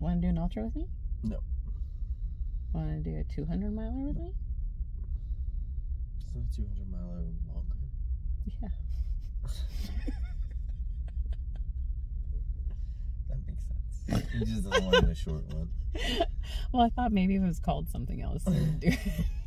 Want to do an ultra with me? No. Want to do a 200 miler with me? Isn't a 200 miler longer? Yeah. That makes sense. He just doesn't want a short one. Well, I thought maybe it was called something else.